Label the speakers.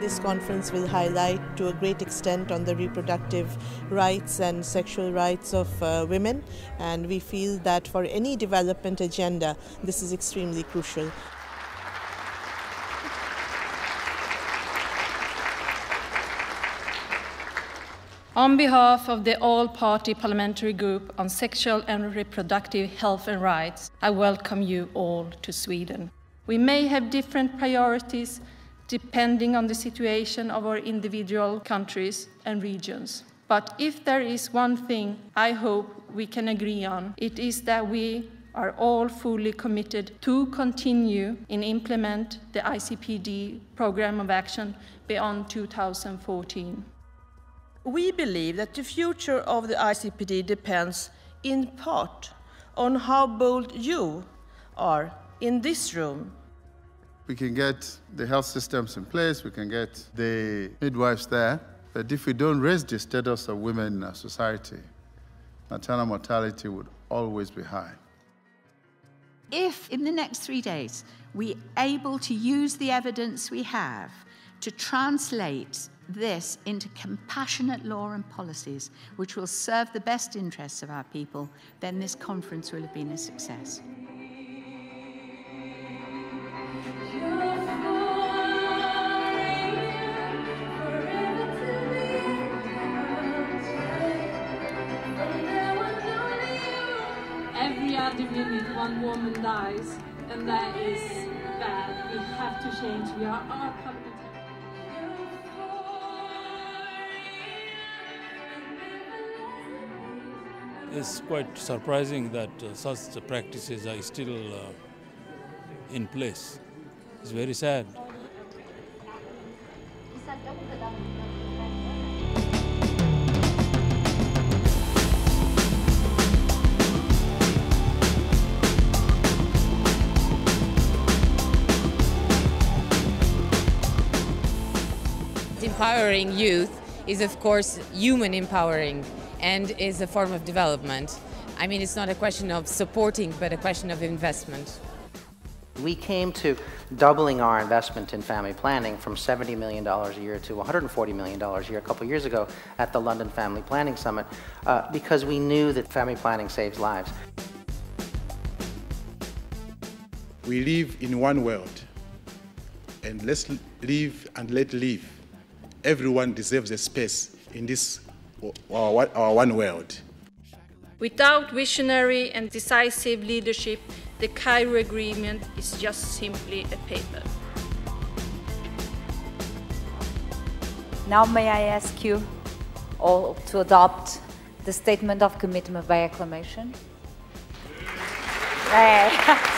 Speaker 1: This conference will highlight to a great extent on the reproductive rights and sexual rights of uh, women and we feel that for any development agenda this is extremely crucial.
Speaker 2: On behalf of the All-Party Parliamentary Group on Sexual and Reproductive Health and Rights, I welcome you all to Sweden. We may have different priorities depending on the situation of our individual countries and regions. But if there is one thing I hope we can agree on, it is that we are all fully committed to continue and implement the ICPD program of action beyond 2014.
Speaker 3: We believe that the future of the ICPD depends in part on how bold you are in this room.
Speaker 4: We can get the health systems in place, we can get the midwives there, but if we don't raise the status of women in our society, maternal mortality would always be high.
Speaker 5: If in the next three days we're able to use the evidence we have to translate this into compassionate law and policies which will serve the best interests of our people, then this conference will have been a success.
Speaker 6: Every other minute one woman dies, and that is bad. We have to change. We are our
Speaker 7: It's quite surprising that uh, such practices are still uh, in place. It's very sad.
Speaker 8: Empowering youth is of course human empowering and is a form of development. I mean, it's not a question of supporting, but a question of investment.
Speaker 9: We came to doubling our investment in family planning from $70 million a year to $140 million a year a couple years ago at the London Family Planning Summit uh, because we knew that family planning saves lives.
Speaker 10: We live in one world and let's live and let live. Everyone deserves a space in this our, our one world.
Speaker 2: Without visionary and decisive leadership, the Cairo Agreement is just simply a paper.
Speaker 11: Now may I ask you all to adopt the statement of commitment by acclamation?